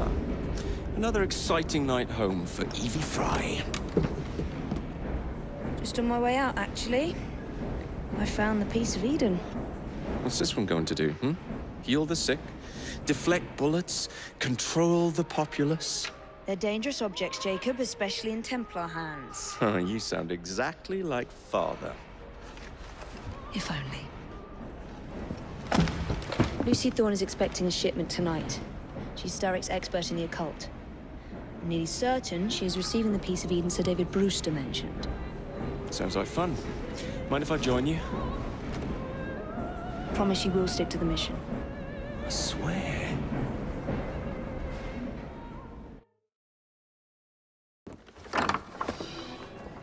Ah, another exciting night home for Evie Frye. Just on my way out, actually. I found the piece of Eden. What's this one going to do, hmm? Heal the sick, deflect bullets, control the populace? They're dangerous objects, Jacob, especially in Templar hands. Oh, you sound exactly like father. If only. Lucy Thorne is expecting a shipment tonight. She's Starrick's expert in the occult. I'm nearly certain she is receiving the piece of Eden Sir David Brewster mentioned. Sounds like fun. Mind if I join you? Promise you will stick to the mission. I swear.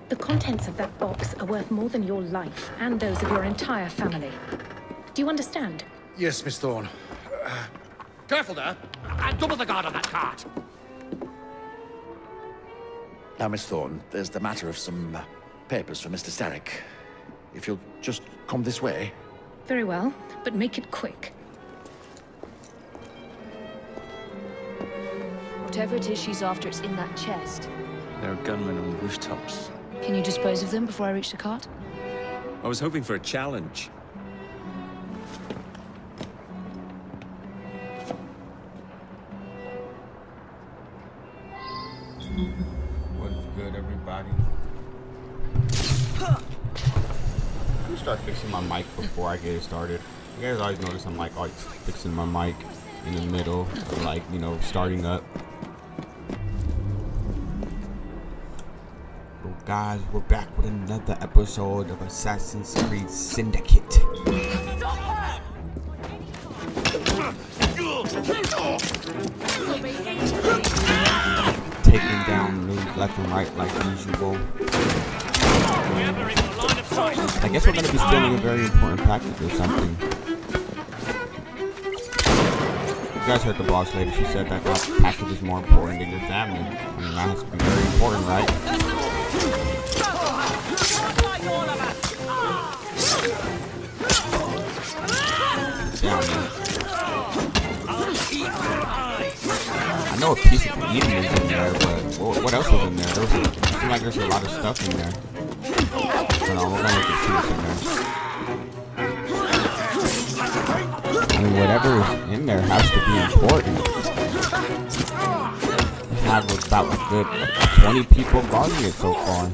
The contents of that box are worth more than your life and those of your entire family. Do you understand? Yes, Miss Thorne. Uh, careful there! And double the guard on that cart! Now, Miss Thorne, there's the matter of some uh, papers for Mr. Starrick. If you'll just come this way. Very well, but make it quick. Whatever it is she's after, it's in that chest. There are gunmen on the rooftops. Can you dispose of them before I reach the cart? I was hoping for a challenge. What's good, everybody? Let me start fixing my mic before I get it started. You guys always notice I'm like always fixing my mic in the middle, of like you know, starting up. So guys, we're back with another episode of Assassin's Creed Syndicate. Left and right like usual. I guess we're gonna be stealing a very important package or something. You guys heard the boss lady, she said that that package is more important than your family. I mean, that has to be very important, right? Know a piece of Eden is in there, but what, else was in there? There was seemed like there's a lot of stuff in there. So no, we're gonna at see in there. I mean, whatever is in there has to be important. We have about a good 20 people guarding it so far.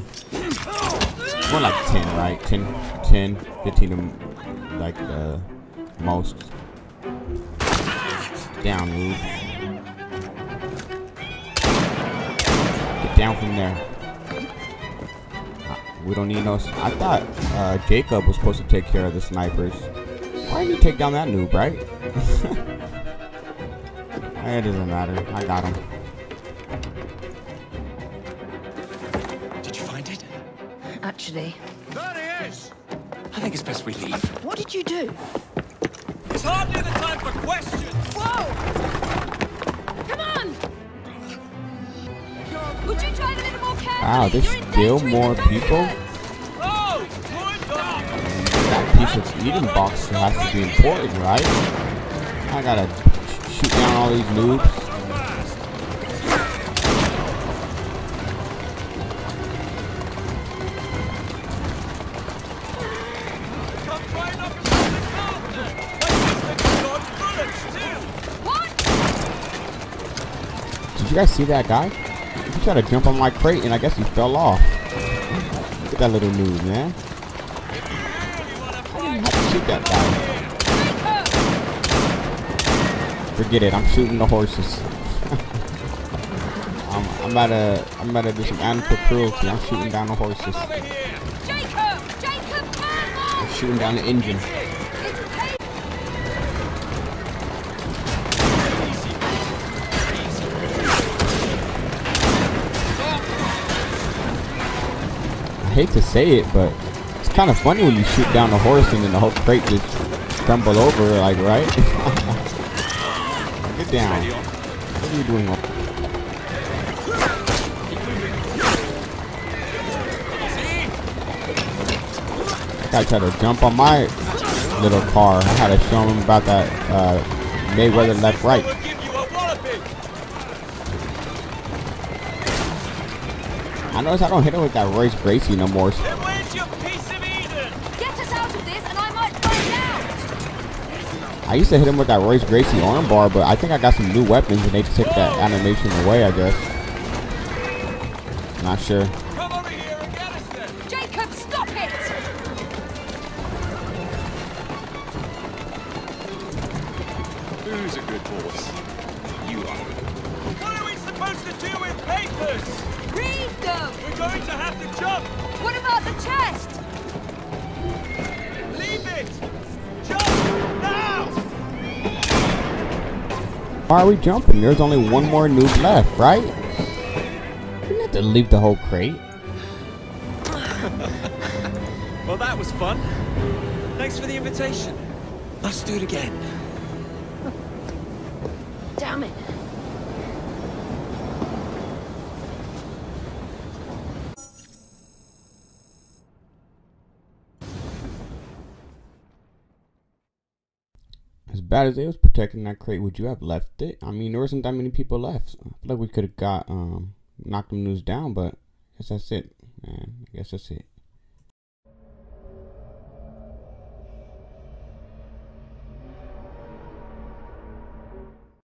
More like 10, right? 10, 10 15 of like the most. Down, move. Down from there. Uh, We don't need no. I thought uh, Jacob was supposed to take care of the snipers. Why did you take down that noob, right? it doesn't matter. I got him. Did you find it? Actually. There he is! I think it's best we leave. What did you do? It's hardly the time for questions! Come Wow, there's still more people. Oh! Good dog! That piece of Eden box has to be important, right? I gotta shoot down all these noobs. Come right up to the counter! Like this dodge bullets, too! Did you guys see that guy? He tried to jump on my crate and I guess he fell off. Look at that little noob, man. I didn't have to shoot that guy. Forget it, I'm shooting the horses. I'm, I'm about to, I'm about to do some animal cruelty. I'm shooting down the horses. Jacob! Jacob, I'm shooting down the engine. Hate to say it, but it's kind of funny when you shoot down the horse and then the whole crate just crumble over, like, right? Get down. What are you doing? Guy tried to jump on my little car. I had to show him about that uh, Mayweather left I notice I don't hit him with that Royce Gracie no more. Then where's your piece of Eden? Get us out of this, and I might find out! I used to hit him with that Royce Gracie armbar, but I think I got some new weapons and they took that animation away, I guess. Not sure. Come over here and get us then. Jacob, stop it! Who's a good horse? You are. What are we supposed to do with papers? Read them! We're going to have to jump. What about the chest? Leave it. Jump now. Why are we jumping? There's only one more noob left, right? We didn't have to leave the whole crate. Well, that was fun. Thanks for the invitation. Let's do it again. Damn it. Bad as they was protecting that crate, would you have left it? I mean, there wasn't that many people left. So I feel like we could have got um knocked them news down, but I guess that's it, man. I guess that's it.